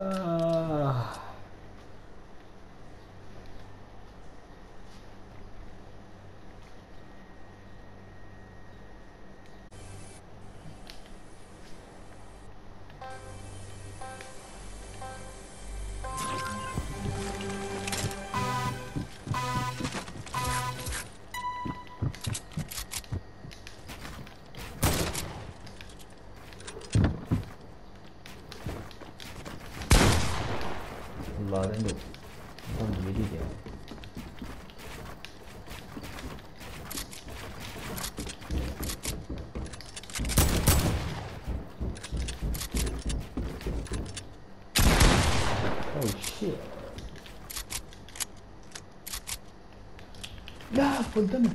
Uh, Lanet olsun. Tam yedi ya. Oh shit. Ya, öldü mü?